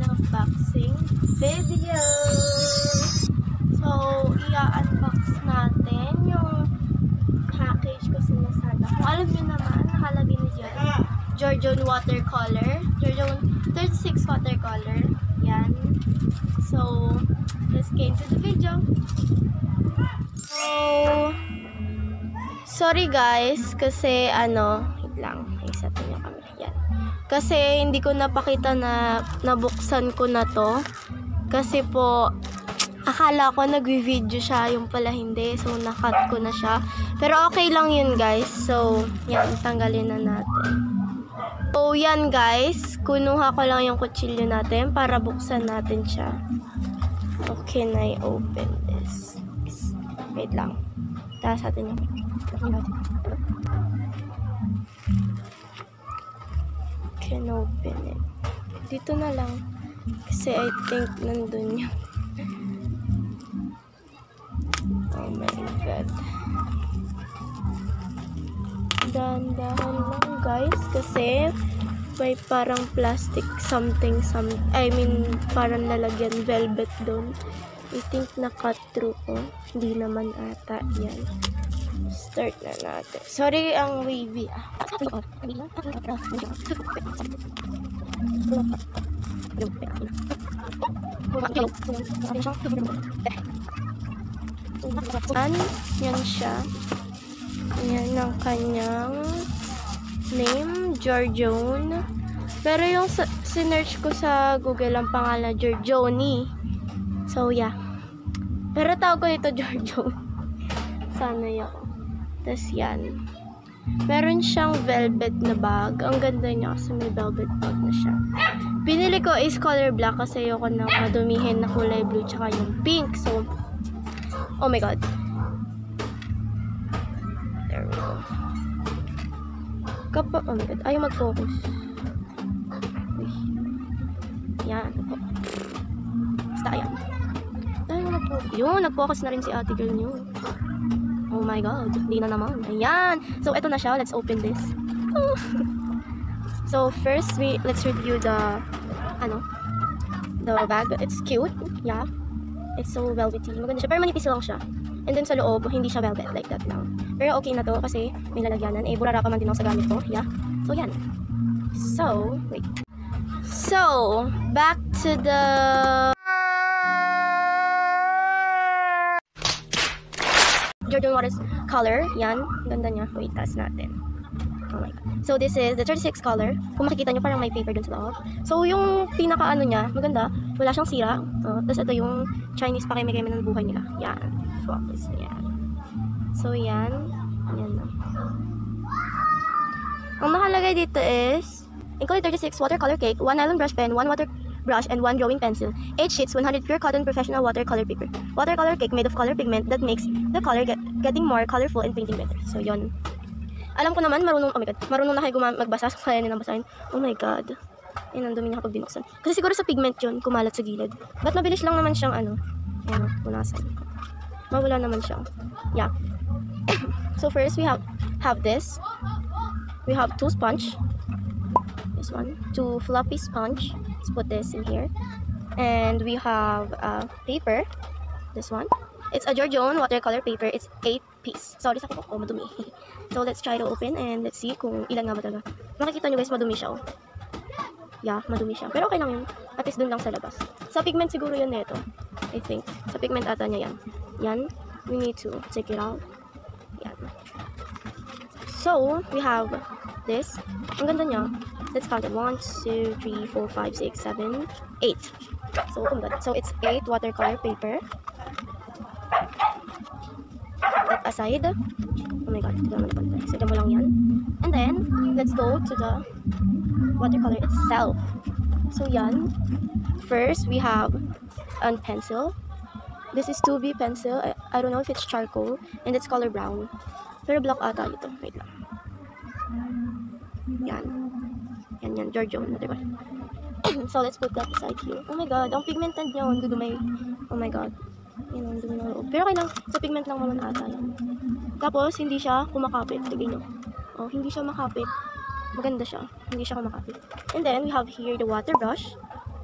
unboxing video! So, i-unbox natin yung package ko sa Lazada. Kung alam nyo naman, nakalagay na dyan, Georgian watercolor, Georgian 36 watercolor, yan. So, let's get into the video. So, sorry guys, kasi ano, wait lang, isa niyo kami. Yan. Kasi hindi ko napakita na nabuksan ko na to. Kasi po, akala ko nagvi-video siya, yung pala hindi. So, nakat ko na siya. Pero okay lang yun guys. So, yan, tanggalin na natin. So, yan guys. Kunuha ko lang yung kutsilyo natin para buksan natin siya. Okay, na I open this? Wait lang. Taas natin yung... It. Dito na lang. Kasi I think nandun yung... Oh my god. Dahan-dahan lang guys. Kasi may parang plastic something some I mean parang nalagyan velvet doon. I think through ko. Hindi naman ata yan. Start na natin. Sorry ang wavy ah. An, yan siya. Yan ang kanyang name, Georgione. Pero yung sa, sinearch ko sa Google ang pangalan, Georgione. So, yeah. Pero tawag ko ito Georgione. Sana ako. Tapos yan. Meron siyang velvet na bag. Ang ganda niya kasi may velvet bag na siya. Pinili ko is color black kasi ayoko na madumihin na kulay blue tsaka yung pink. So, oh my god. There we go. Kapag, oh my god, ayaw mag-focus. Uy. Yan, po. Basta ayan. Ayaw mag-focus. Yun, nag-focus na rin si ate girl niyo. Oh my god, hindi na naman. Ayan. So, ito na siya. Let's open this. So, first, we let's review the, ano, the bag. It's cute. Yeah. It's so velvety. Maganda siya. Pero manipis lang siya. And then sa loob, hindi siya velvet like that lang. Pero okay na to kasi may lalagyanan. Eh, burara pa man din ako sa gamit ko. Yeah. So, yan. So, wait. So, back to the... Jordan Waters color. Yan. Ganda niya. Wait, taas natin. Oh my God. So, this is the 36 color. Kung makikita nyo, parang may paper dun sa loob. So, yung pinaka ano niya, maganda. Wala siyang sira. Uh, Tapos, ito yung Chinese pakimigay ng buhay nila. Yan. Focus. Yan. So, yan. Yan na. Ang nakalagay dito is, include 36 watercolor cake, 1 nylon brush pen, 1 water brush, and 1 drawing pencil. 8 sheets, 100 pure cotton professional watercolor paper. Watercolor cake made of color pigment that makes the color get, getting more colorful and painting better. So, yon. Alam ko naman, marunong, oh my god, marunong na kayo magbasa, so kaya nilang basahin. Oh my god. Ayun, ang dumi niya kapag binuksan. Kasi siguro sa pigment yun, kumalat sa gilid. Ba't mabilis lang naman siyang ano, ano, punasan. Mawala naman siya. Yeah. so first, we have, have this. We have two sponge. This one. Two fluffy sponge. Let's put this in here. And we have uh, paper. This one. It's a Georgian watercolor paper. It's 8 piece. Sorry sa ko. Oh, madumi. so, let's try to open and let's see kung ilan nga ba talaga. Makikita nyo guys, madumi siya. Oh. Yeah, madumi siya. Pero okay lang yun. At least dun lang sa labas. Sa pigment siguro yun nito. I think. Sa pigment ata niya yan. Yan. We need to take it out. Yan. So, we have this. Ang ganda niya. Let's count it. 1, 2, 3, 4, 5, 6, 7, 8. So. So, it's 8 watercolor paper. That aside. Oh my God. Sige mo lang yan. And then, let's go to the watercolor itself. So, yan. First, we have a pencil. This is 2B pencil. I, I don't know if it's charcoal. And it's color brown. Pero black ata ito. Wait lang. Yan. Yan yan. Giorgio. so, let's put that aside here. Oh my god. Ang pigmented niya. Ang dudumay. Oh my god. Yan, ang dumi ng. Pero kailang, sa pigment lang naman ata yan. Tapos, hindi siya kumakapit. Tignan nyo. Oh, hindi siya makapit. Maganda siya. Hindi siya kumakapit. And then, we have here the water brush.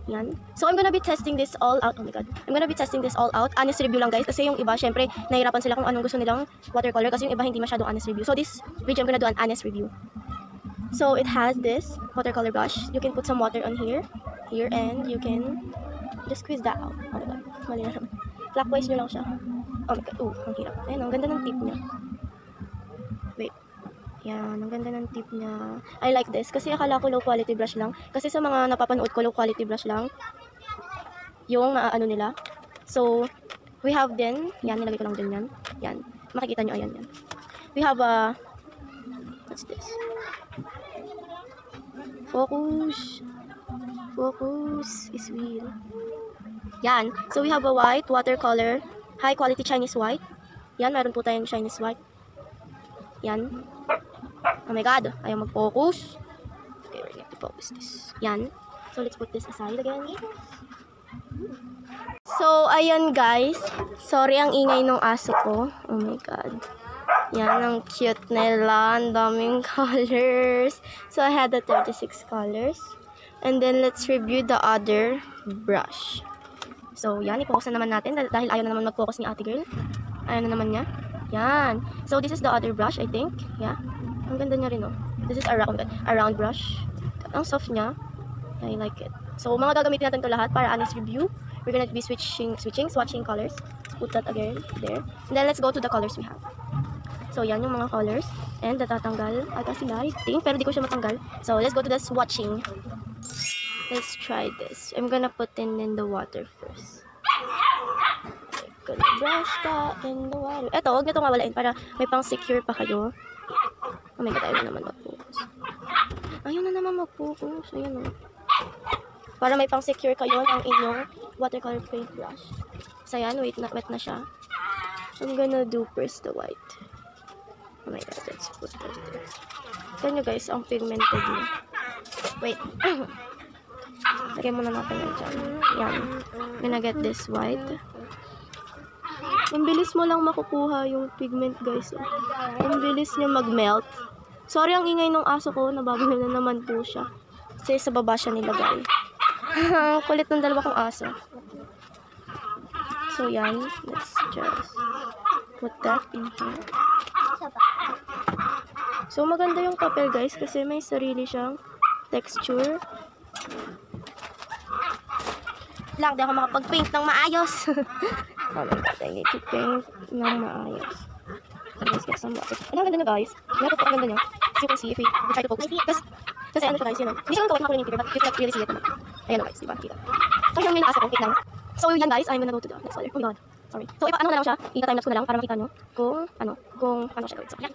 Yan. So, I'm gonna be testing this all out. Oh my God. I'm gonna be testing this all out. Honest review lang, guys. Kasi yung iba, syempre, nahirapan sila kung anong gusto nilang watercolor. Kasi yung iba, hindi masyadong honest review. So, this video, I'm gonna do an honest review. So, it has this watercolor brush. You can put some water on here. Here. And you can just squeeze that out. Oh my God. Mali na naman. Clockwise nyo lang siya. Oh my God. Oh, ang hirap. Ayun, ang ganda ng tip niya. Wait. Yan, ang ganda ng tip niya. I like this kasi akala ko low quality brush lang. Kasi sa mga napapanood ko, low quality brush lang. Yung ano nila. So, we have then, yan, nilagay ko lang din yan. Yan. Makikita nyo, ayan yan. We have a, what's this? Focus. Focus is real. Yan. So, we have a white watercolor. High quality Chinese white. Yan, meron po tayong Chinese white. Yan. Oh my god, ayaw mag-focus. Okay, we're going to focus this. Yan. So, let's put this aside again. So, ayun guys. Sorry ang ingay ng aso ko. Oh my god. Yan, ang cute nila. Ang daming colors. So, I had the 36 colors. And then, let's review the other brush. So, yan. I-focus na naman natin. dah- Dahil ayaw na naman mag-focus ni ate girl. Ayaw na naman niya. Yan. So, this is the other brush, I think. Yeah. Ang ganda niya rin, oh. This is a round, a round brush. Ang soft niya. I like it. So, mga gagamitin natin to lahat para honest review. We're gonna be switching, switching, swatching colors. Put that again there. And then, let's go to the colors we have. So, yan yung mga colors. And, natatanggal ata sila, I think. Pero di ko siya matanggal. So, let's go to the swatching. Let's try this. I'm gonna put in, in the water first. Gonna brush that in the water. Eto, huwag nyo itong mawalain para may pang secure pa kayo. Oh my god, ayaw na naman mag-focus. Ayaw na naman mag-focus. Ayun o. Para may pang secure kayo ng inyong watercolor paintbrush. So yan, wait na, wet na siya. I'm gonna do first the white. Oh my god, let's put that there. Tignan nyo guys, ang pigmented niya. Wait. Lagyan muna natin yan dyan. Yan. Gonna get this white. Ang bilis mo lang makukuha yung pigment guys. Oh. Ang bilis niya mag-melt. Sorry ang ingay ng aso ko. Nababawal na naman po siya. Kasi sa baba siya nilagay. Ang kulit ng dalawa kong aso. So yan. Let's just put that in here. So maganda yung papel guys kasi may sarili siyang texture. Lang, di ako makapag-paint ng maayos. oh my god, I need to paint ng maayos. Let's get some water. Ano ganda niya guys? Po ang ganda niya? As you can see, if we, we try to focus. Kasi, kasi ano siya guys, yun o. Hindi siya lang kawat makuha yung paper, but you can really see it naman. Ayan guys, diba? Kita. So, yung may nasa ko, wait lang. So, yan guys, I'm gonna go to the next color. Oh my god. Sorry. So, ipa ano na lang siya, ita-timelapse ko na lang para makita nyo kung, ano, kung ano siya gawin. So, yan.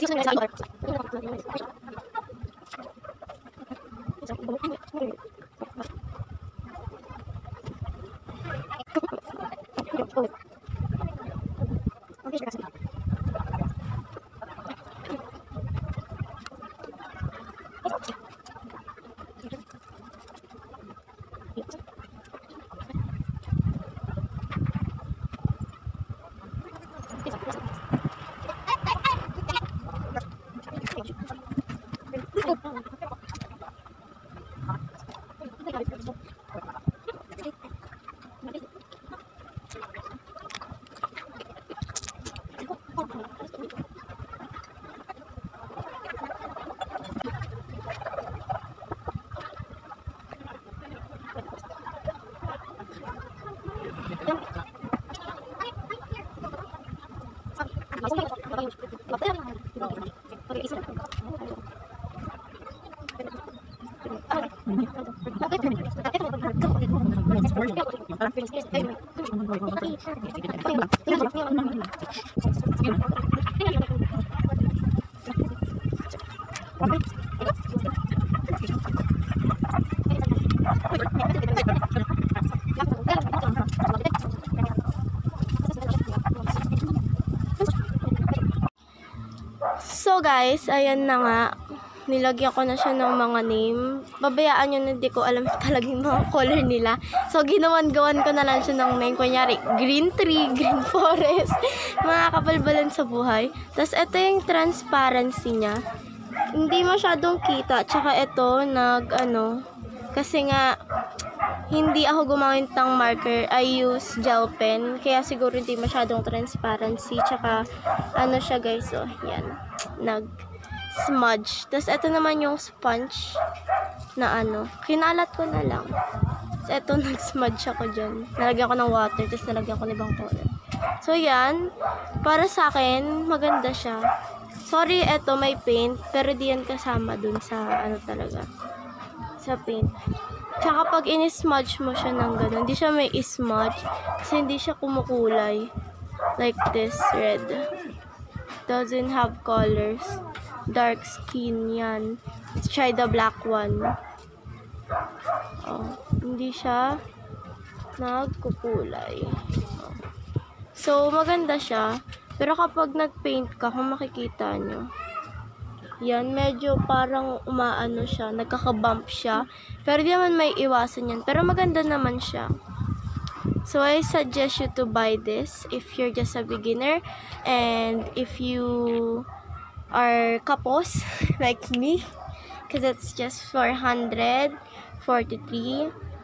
这是什么颜色的？So guys, ayan na nga. Nilagyan ko na siya ng mga name. Babayaan nyo na di ko alam talaga yung mga color nila. So, ginawan-gawan ko na lang siya ng name. Kunyari, green tree, green forest. mga kapalbalan sa buhay. Tapos, ito yung transparency niya. Hindi masyadong kita. Tsaka ito, nag, ano, kasi nga, hindi ako gumamit ng marker. I use gel pen. Kaya siguro hindi masyadong transparency. Tsaka, ano siya guys, oh, yan. Nag, smudge. Tapos, ito naman yung sponge na ano. Kinalat ko na lang. Tapos, ito, nag-smudge ako dyan. Nalagyan ko ng water. Tapos, nalagyan ko ng ibang color. So, yan. Para sa akin, maganda siya. Sorry, eto may paint. Pero di yan kasama dun sa ano talaga. Sa paint. Tsaka pag in-smudge mo siya ng ganun, hindi siya may smudge kasi hindi siya kumukulay. Like this, red. Doesn't have colors. Dark skin yan. Try the black one. Oh, hindi siya nagkukulay. Oh. So, maganda siya. Pero kapag nag-paint ka, kung makikita nyo, yan, medyo parang umaano siya, nagkakabump siya. Pero di naman may iwasan yan. Pero maganda naman siya. So, I suggest you to buy this if you're just a beginner. And if you are kapos, like me. Because it's just 443.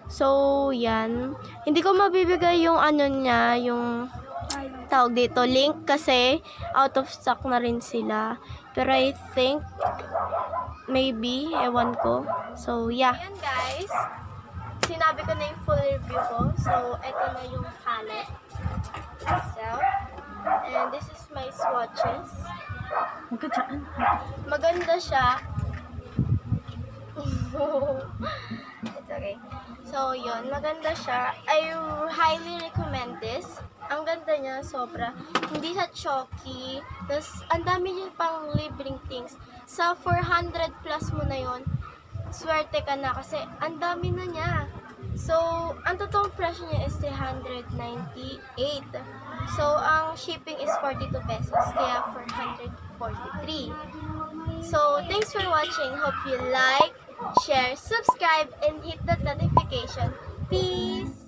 So, yan. Hindi ko mabibigay yung ano niya, yung tawag dito, link kasi out of stock na rin sila. Pero I think, maybe, ewan ko. So, yeah. Ayan guys, sinabi ko na yung full review ko. So, ito na yung palette itself. And this is my swatches. Maganda siya. It's okay. So, yun. Maganda siya. I highly recommend this. Ang ganda niya, sobra. Hindi siya chalky. Tapos, ang dami niya pang libreng things. Sa 400 plus mo na yon swerte ka na kasi ang dami na niya. So, ang totoong presyo niya is 398. So, ang shipping is 42 pesos. Kaya 443. So, thanks for watching. Hope you like, share, subscribe, and hit the notification. Peace!